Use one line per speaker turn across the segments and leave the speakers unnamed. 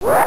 Bon,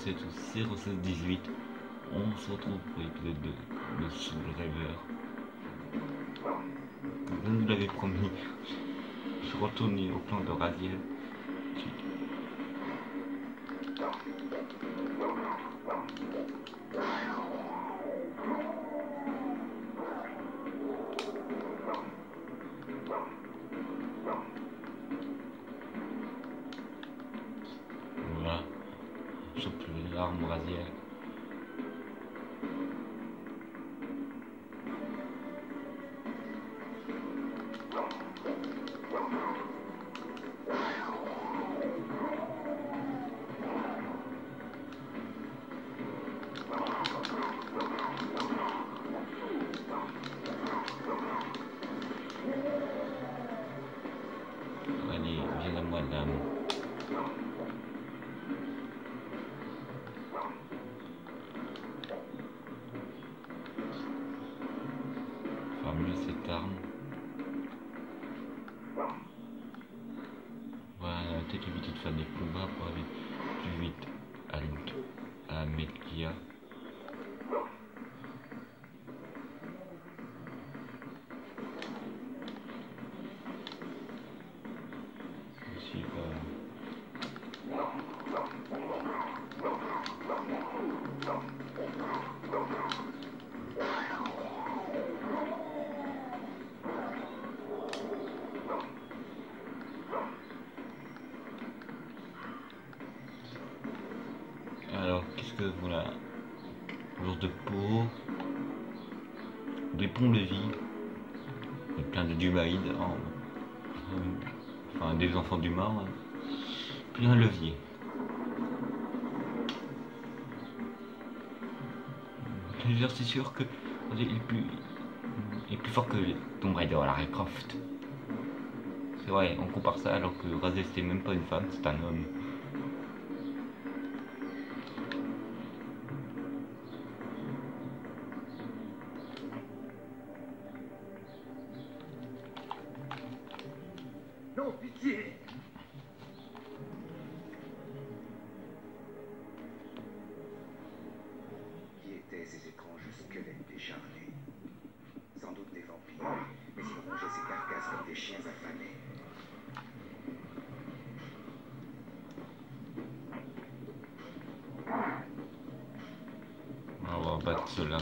à tous et à tous, c'est Rosses18. On se retrouve pour l'épisode de Le Soul Rêveur. Comme je vous l'avais promis, je retourne au plan de Raziel. À Melkia. Enfin des enfants du mort, plein de levier. Suis sûr que il est plus, plus fort que Tomb Raider Lara Croft. C'est vrai, on compare ça alors que Razel c'était même pas une femme, c'est un homme.
Ces étranges squelettes décharnés Sans doute des vampires, mais ils rongeaient ces carcasses comme des chiens affamés.
On va battre cela.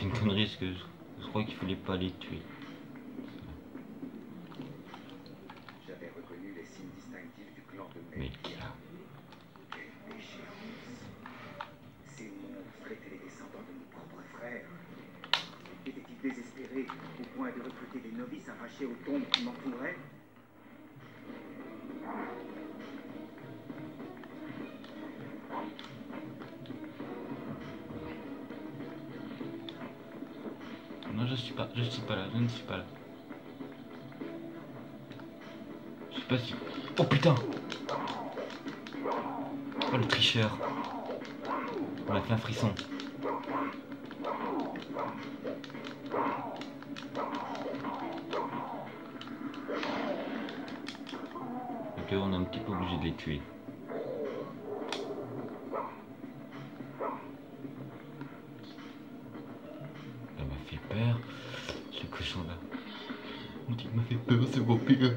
Fait une connerie parce que je, je crois qu'il fallait pas les tuer. Peur,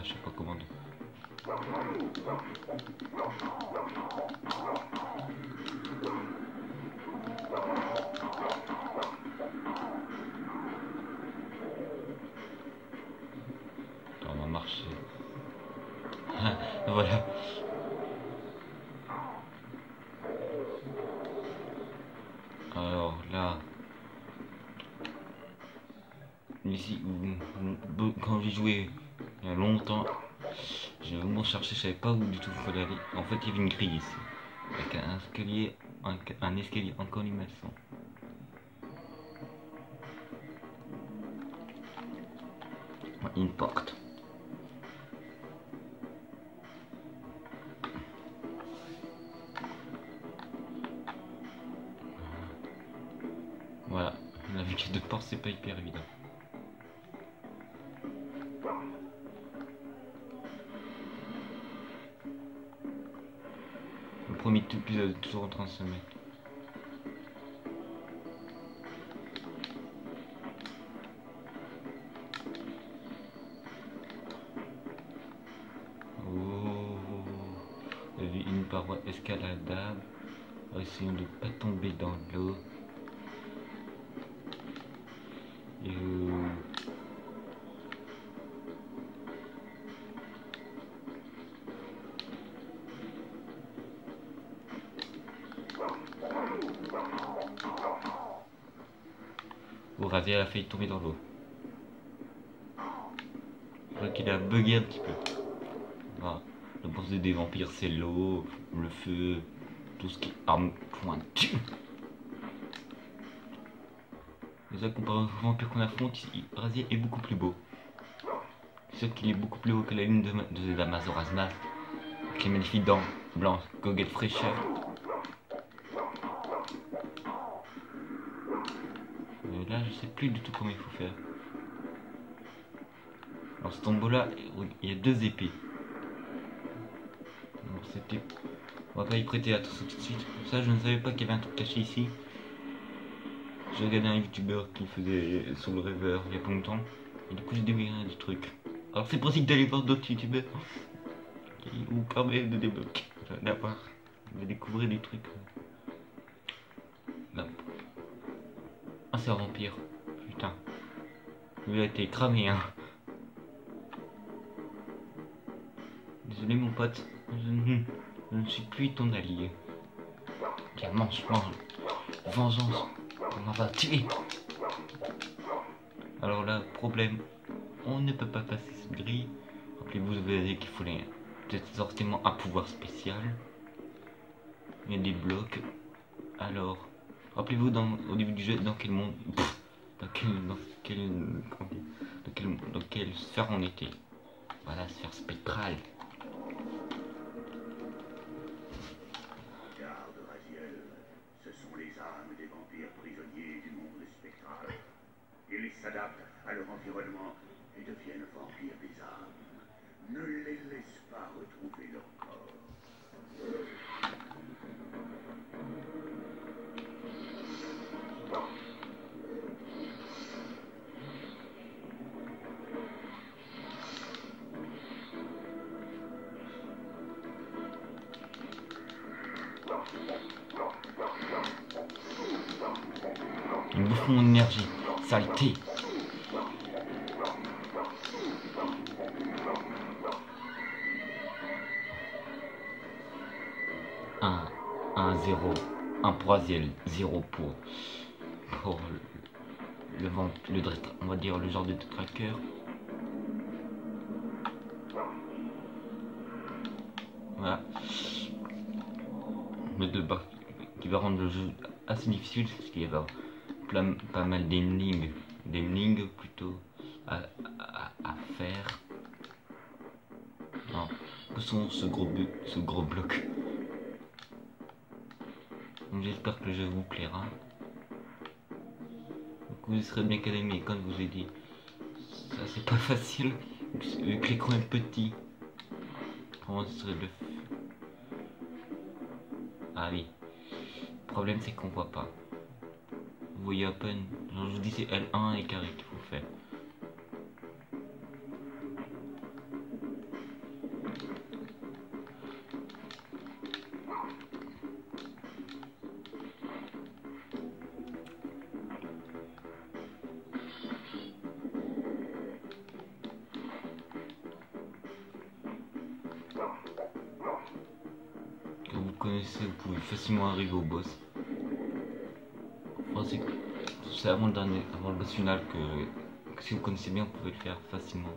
essayer cela, je sais pas comment. On va marcher. voilà. Alors là. Ici, où- où- quand j'ai joué il y a longtemps, cherché, je savais pas où du tout il fallait aller. En fait, il y avait une grille ici. Avec un escalier, un, un escalier en colimaçon. Une porte. Voilà, la vue de porte c'est pas hyper évident. Est toujours en train de se mettre. Oh, il une paroi escaladable. Essayons de pas tomber dans l'eau. Et euh, failli tomber dans l'eau. Je crois qu'il a bugué un petit peu. Voilà. Le boss des vampires, c'est l'eau, le feu, tout ce qui est arme pointue. Déjà, comparé au vampire qu'on affronte, Razia est beaucoup plus beau. Sûr qu'il est beaucoup plus haut que la lune de, de. Avec les magnifiques dents blanches, goguettes fraîcheur. Plus du tout comment il faut faire. Alors, ce tombeau-là, il y a deux épées. Alors, c'était... On va pas y prêter attention tout de suite. Ça, je ne savais pas qu'il y avait un truc caché ici. J'ai regardé un youtubeur qui faisait sur le rêveur il y a pas longtemps. Et du coup, j'ai découvert des trucs. Alors, c'est possible d'aller voir d'autres youtubeurs qui vous permettent de débloquer, d'avoir, de découvrir des trucs. Là. Ah, c'est un vampire. A été cramé, hein. Désolé, mon pote. Je, ne- suis plus ton allié. Tiens, mange, mange. Vengeance. On m'en va tuer. Alors là, problème. On ne peut pas passer cette grille. Rappelez-vous, vous avez qu'il fallait peut-être forcément un pouvoir spécial. Il y a des blocs. Alors, rappelez-vous au début du jeu dans quel monde, dans quel, dans dans quelle sphère on était. Voilà, sphère spectrale. Mon énergie. Saleté. Un, un, zéro. Un pour zéro pour, pour le, le le dra- on va dire le genre de tracker. Voilà. Le deux bas qui va rendre le jeu assez difficile parce qu'il y pas mal d'énigmes, d'énigmes plutôt à, à, à faire. Non, que sont ce gros, bu- ce gros bloc? J'espère que le vous plaira. Vous serez bien mais comme je vous ai dit, ça c'est pas facile vu que l'écran est petit. Comment serait Ah oui. Le problème c'est qu'on voit pas. Vous voyez à peine. Je vous dis c'est L1 et carré qu'il faut faire. vous connaissez, vous pouvez facilement arriver au boss. C'est avant le dernier, avant final que, si vous connaissez bien, vous pouvez le faire facilement.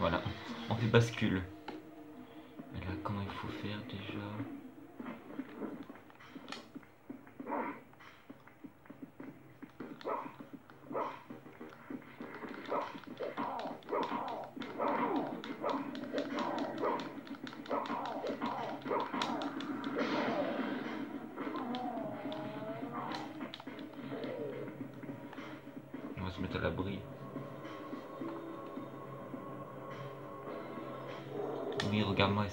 Voilà. Regarde-moi.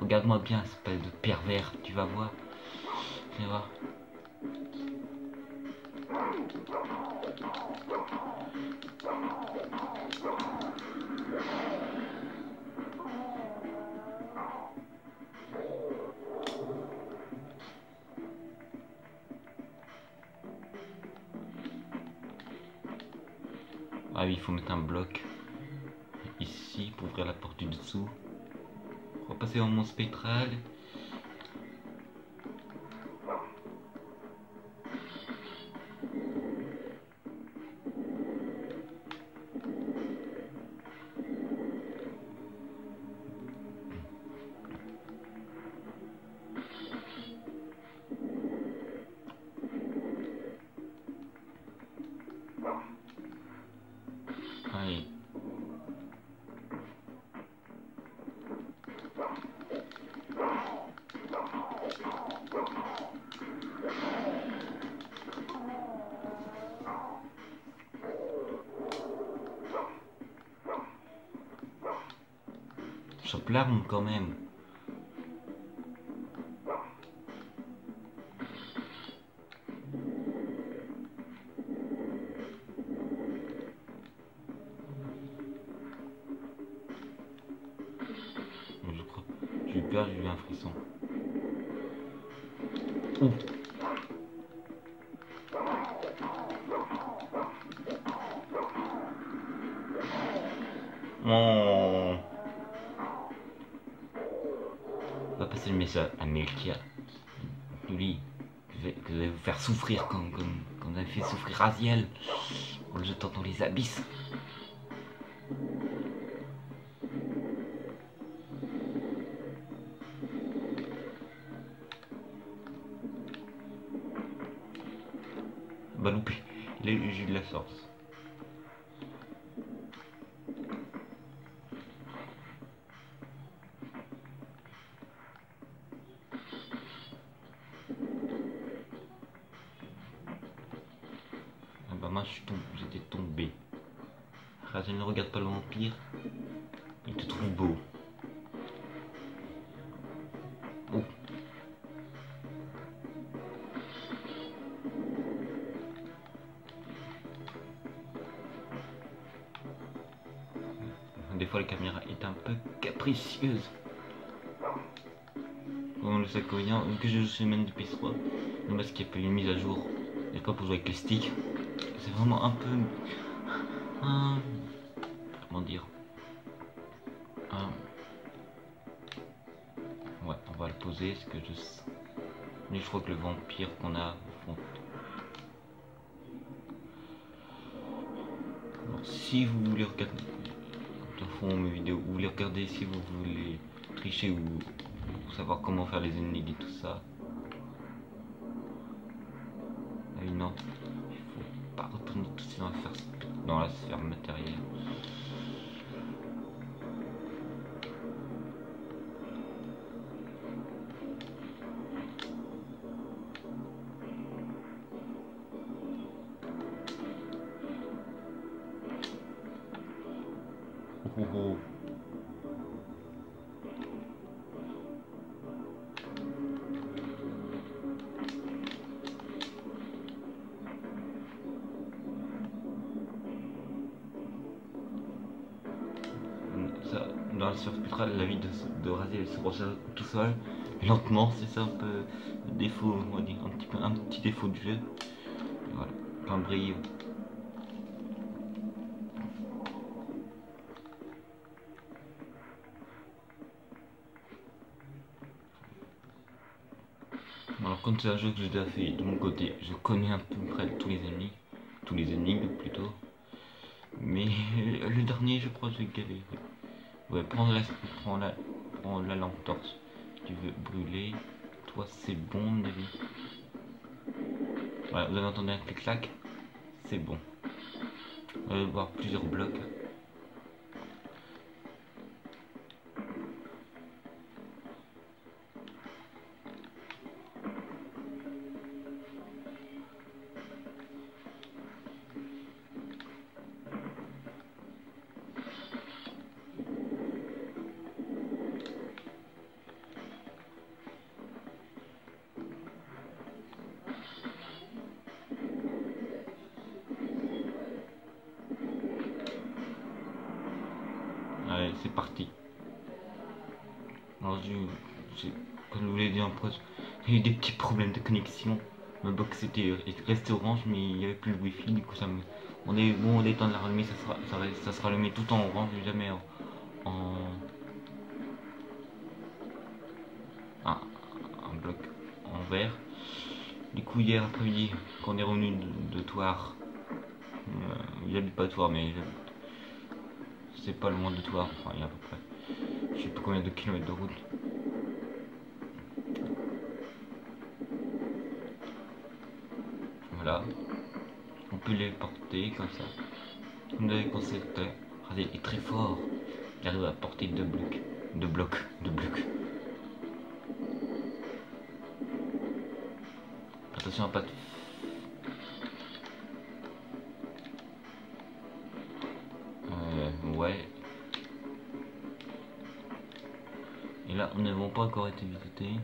Regarde-moi bien, espèce de pervers. Tu vas voir. Tu vas voir. Ah oui, il faut mettre un bloc ici pour ouvrir la porte du dessous. On va L'arme quand même. Souffrir comme, comme, avez fait souffrir Aziel en le jetant dans les abysses. Caméra est un peu capricieuse. Comme le sait coréen, que je joue sur de PS3, le masque a fait une mise à jour, et pas pour jouer avec les sticks. C'est vraiment un peu. comment dire Ouais, on va le poser, ce que je. Mais je crois que le vampire qu'on a si vous voulez regarder mes vidéos, vous voulez regarder si vous voulez tricher ou, ou savoir comment faire les ennemis et tout ça. Oh. Ça, dans la sphère spectrale, la vie de, de raser se resserre tout seul, lentement, c'est ça un peu défaut, on va dire, un petit, peu, un petit défaut du jeu. Et Voilà, un brille. C'est un jeu que j'ai déjà fait de mon côté, je connais un peu près tous les ennemis, tous les énigmes plutôt. Mais le dernier je crois que j'ai galéré. Ouais, prends la, prends la, prends la lampe torche. Tu veux brûler, toi c'est bon mon. Voilà, vous avez entendu un clic-clac, c'est bon. On va voir plusieurs blocs. Vous l'ai dit en presse, il y a eu des petits problèmes de connexion. Ma box était resté orange, mais il n'y avait plus le wifi, du coup ça me. On est bon, on est temps de la rallumer, ça sera, ça, sera allumé tout en orange, jamais en. en un, un bloc en vert. Du coup, hier après-midi, quand on est revenu de, de Toire, euh, il habite pas Toire, mais c'est pas loin de Toire, enfin, il y a à peu près. Je sais plus combien de kilomètres de route. Voilà. On peut les comme ça. Vous l'heure. Regardez, il est très fort. Il arrive à porter deux blocs. Deux blocs. Deux blocs. Attention à pas de... Euh, ouais. Et là, nous n'avons pas encore été visités.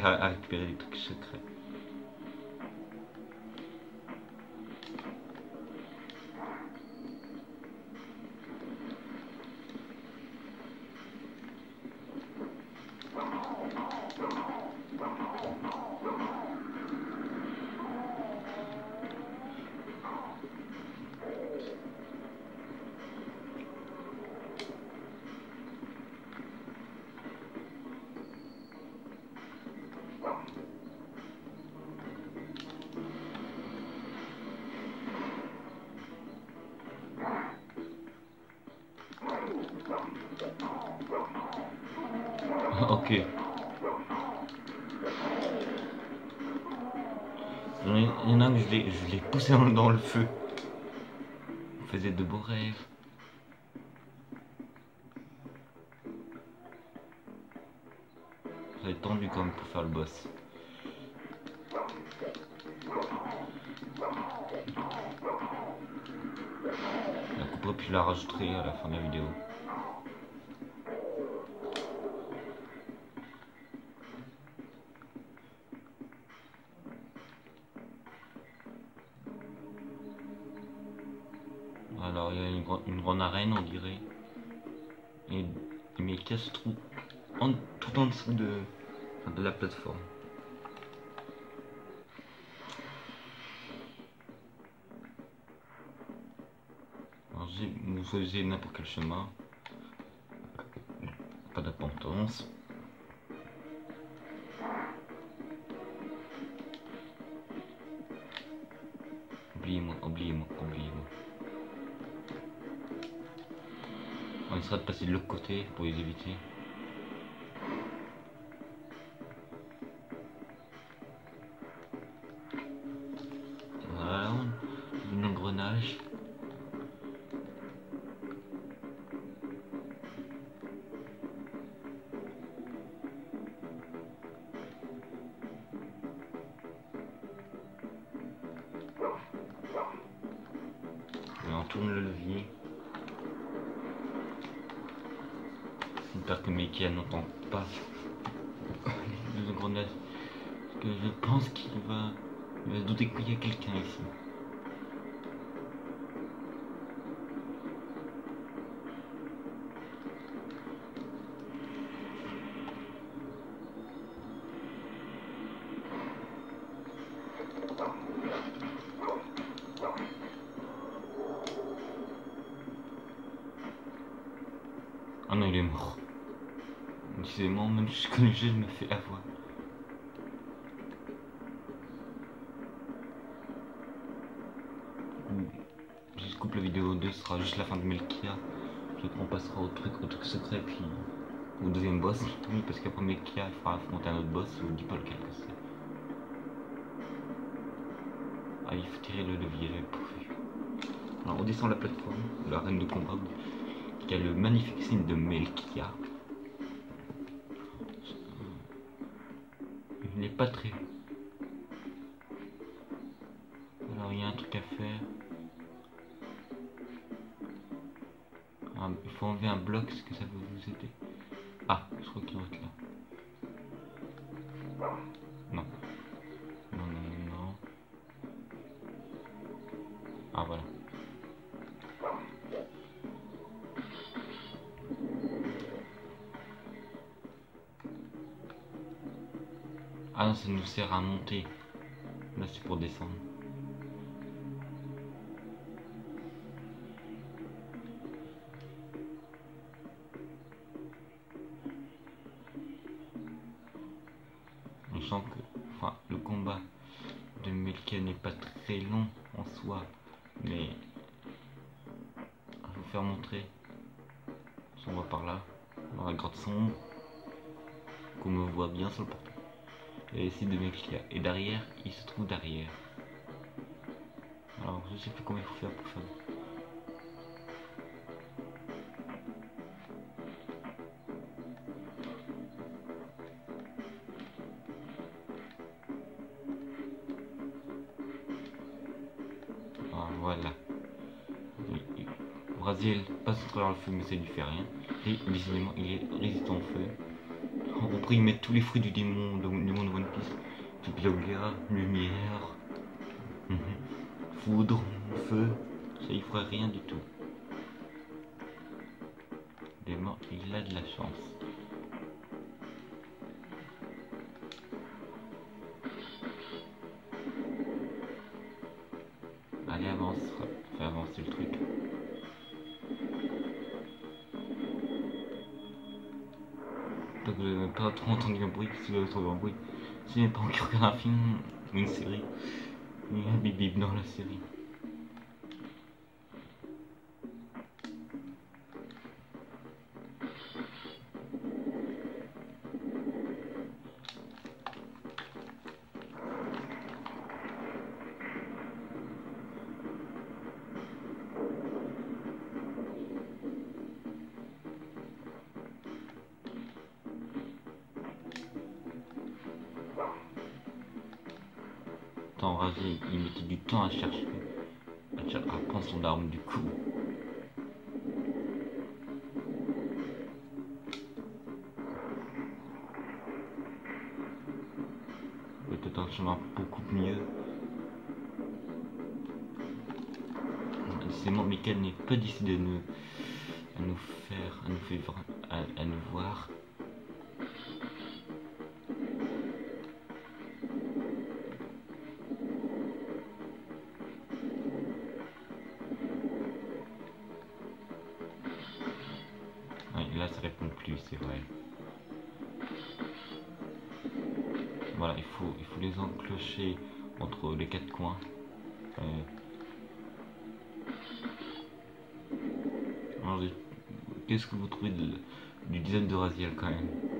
Il y a des trucs ok. Il y en a- que je l'ai- poussé dans, le feu. On faisait de beaux rêves. Être tendu quand même pour faire le boss. La couperai puis je la rajouterai à la fin de la vidéo. Plateforme. Alors vous choisissez n'importe quel chemin. Pas d'importance. Oubliez-moi, oubliez-moi, oubliez-moi. On essaiera de passer de l'autre côté pour les éviter. Je me fais avoir. Je coupe la vidéo 2, ce sera juste la fin de Melkia. On passera au truc, au truc secret, puis au deuxième boss. Oui, parce qu'après Melkia, il faudra affronter un autre boss, je vous dis pas lequel que c'est. Ah, il faut tirer le levier, j'avais pas vu. Alors, on descend la plateforme, l'arène de combat, qui a le magnifique signe de Melkia. Il n'est pas très. Alors, il y a un truc à faire. Ah, il faut enlever un bloc, est-ce que ça peut vous aider? Ah, je crois qu'il doit être là. Sert à monter. Là, c'est pour descendre. On sent que le combat de Melkia n'est pas très long en soi, mais je vais vous faire montrer. On va par là, dans la grotte sombre, qu'on me voit bien sur le portail. Et ici de Melkia. Et derrière, il se trouve derrière. Alors, je sais plus comment il faut faire pour ça. Ah, voilà. Il- il- Pour Raziel passe à travers le feu, mais ça lui fait rien. Et décidément, il est résistant au feu. Y mettre tous les fruits du démon du monde One Piece. Typia, lumière, mhm. foudre, feu. Ça y ferait rien du tout. Vous n'avez pas encore regardé un film ou une série, il y a bip dans la série. Il mettait du temps à chercher, à, prendre son arme du coup. Peut-être un chemin beaucoup mieux. Décidément, Michael n'est pas d'ici de nous, à nous faire, à nous faire, à nous voir. Entre les quatre coins. Euh, Qu'est-ce que vous trouvez du design de Raziel quand même?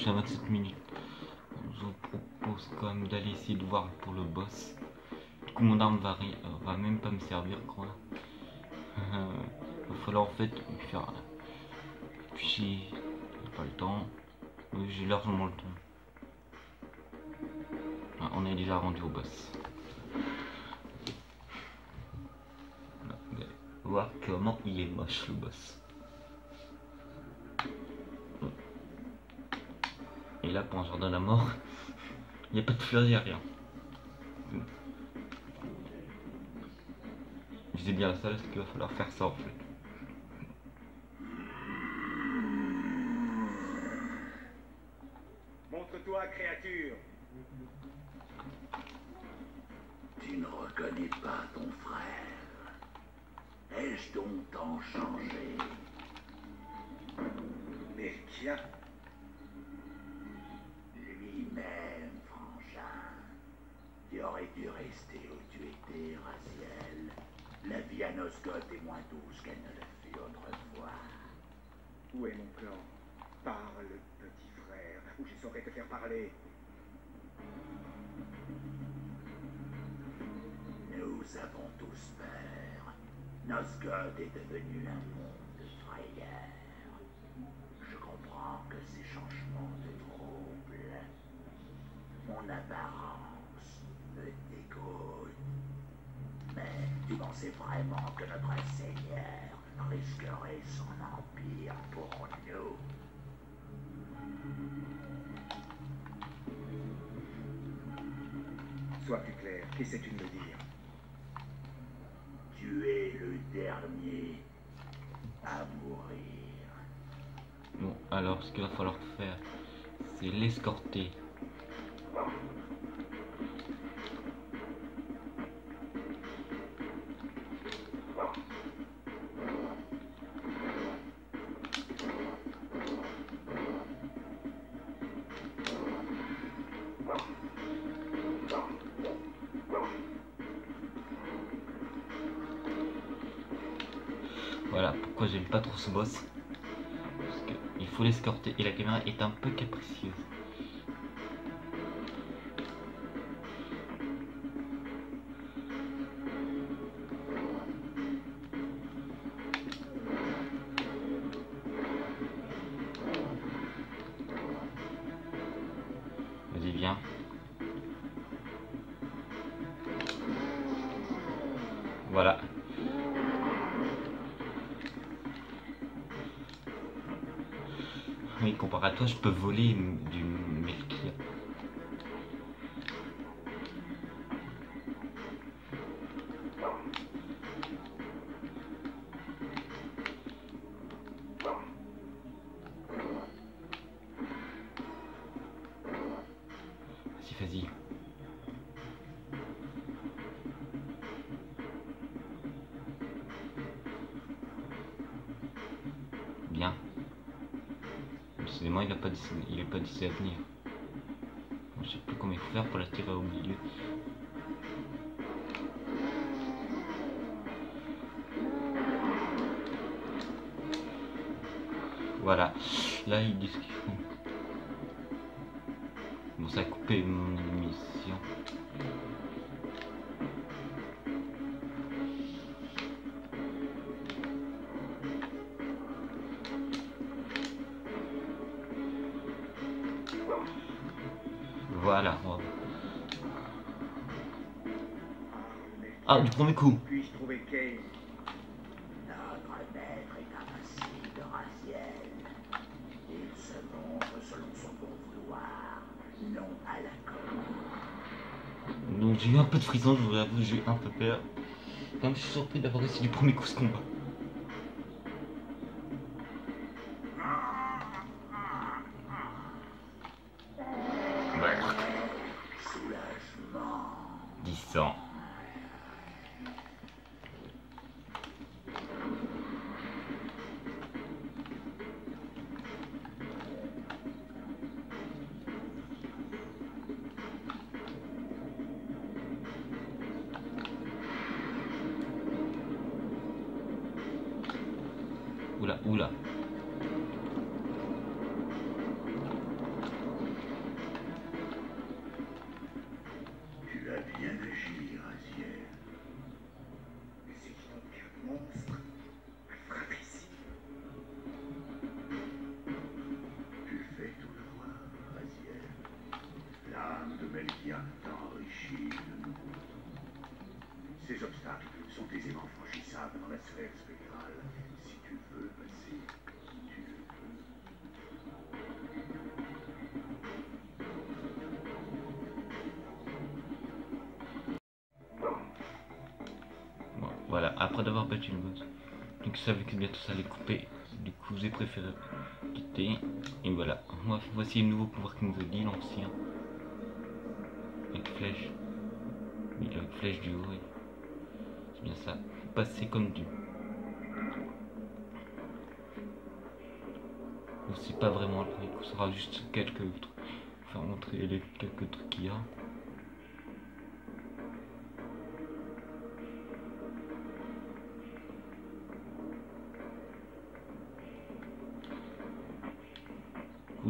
Bon, j'ai 27 minutes. Je vous propose quand même d'aller essayer de voir pour le boss. Du coup, mon arme va, euh, va même pas me servir, quoi. Euh, va falloir en fait faire. Puis j'ai pas le temps. J'ai largement le temps. Ah, on est déjà rendu au boss. Voir comment il est moche le boss. Jardin de la mort, il n'y a pas de fleurs, il n'y a rien. Je dis bien ça parce qu'il va falloir faire ça en fait.
Montre-toi, créature.
Tu ne reconnais pas ton frère. Ai-je donc tant changé?
Mais tiens,
Nosgoth est moins douce qu'elle ne le fut autrefois.
où est mon plan? Parle, petit frère, ou je saurais te faire parler?
Nous avons tous peur. Nosgoth est devenu un monde de frayeur. Je comprends que ces changements te troublent. Vraiment que notre Seigneur risquerait son empire pour nous
Sois plus clair, qu'essaies-tu de me dire?
Tu es le dernier à mourir.
Bon, alors ce qu'il va falloir faire, c'est l'escorter. Voilà pourquoi j'aime pas trop ce boss. Parce que il faut l'escorter et la caméra est un peu capricieuse. Je peux voler du Melkia. Vas-y, vas-y. Bien. Décidément, il a pas il est pas d'ici à venir. Je sais plus comment il faut faire pour la tirer au milieu. Voilà. Là, ils disent qu'ils font. Bon, ça a coupé mon émission.
Non à la commande.
Donc j'ai eu un peu de frisson, je vous avoue, j'ai eu un peu peur. Comme je suis surpris d'avoir réussi du premier coup ce combat. Ula. Après d'avoir battu le boss. Donc je savais que bientôt ça allait couper. Du coup j'ai préféré quitter. Et voilà. Voici le nouveau pouvoir qui nous a dit, l'ancien. Avec flèche. Oui, avec flèche du haut. C'est bien ça. Passer comme du. C'est pas vraiment le coup, ce sera juste quelques trucs. Faire montrer les quelques trucs qu'il y a.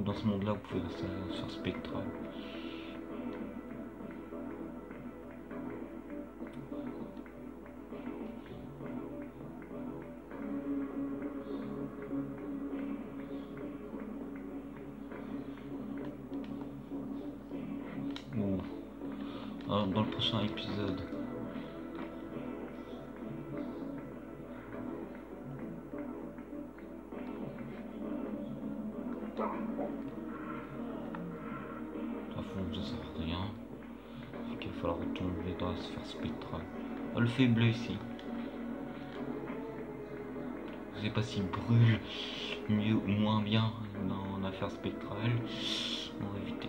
Dans ce monde-là, vous pouvez rester sur Spectral. Alors, dans le prochain épisode, Brûle mieux ou moins bien dans l'affaire spectrale. On va éviter.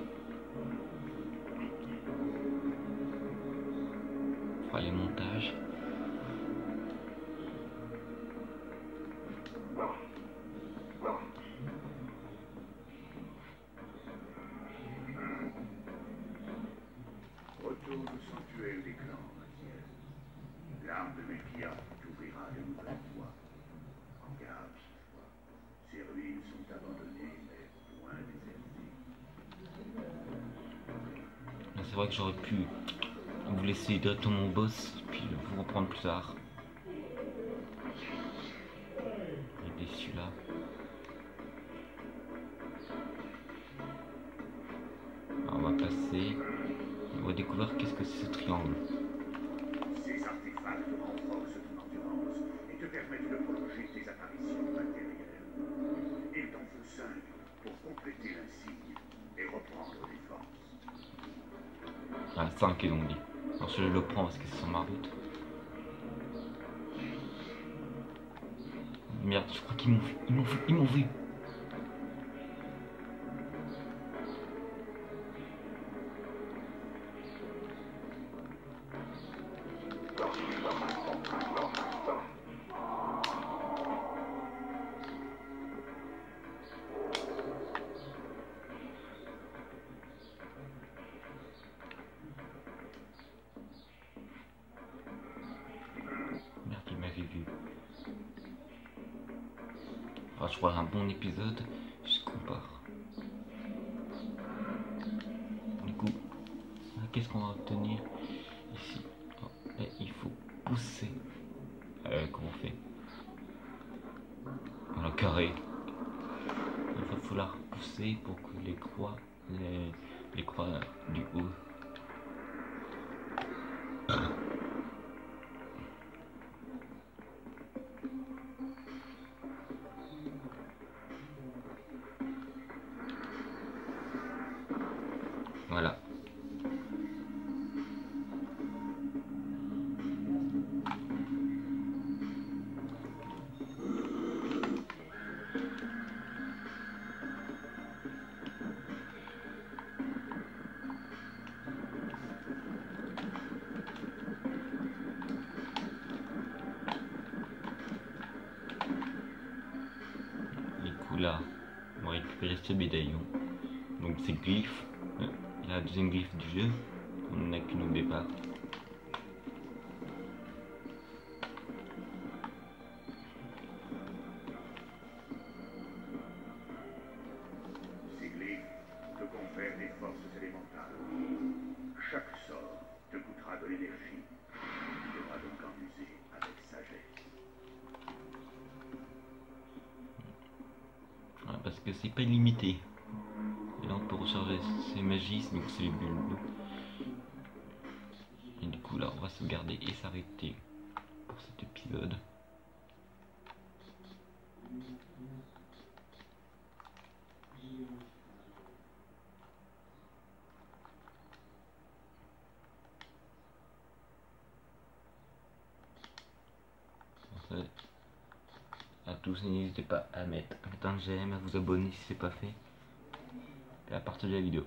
On les montages. C'est vrai que j'aurais pu vous laisser directement au boss, puis vous reprendre plus tard. Je le prends parce que c'est sur ma route. Merde, je crois qu'ils m'ont vu. Ils m'ont vu. Ils m'ont vu. Je crois un bon épisode on va récupérer ce médaillon. Donc c'est glyphe. Euh, La deuxième glyphe du jeu. On n'en a qu'une au départ. C'est. Et du coup là on va se garder et s'arrêter pour cet épisode. À tous, n'hésitez pas à mettre un j'aime, à vous abonner si c'est pas fait, et à partager la vidéo.